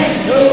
Amen.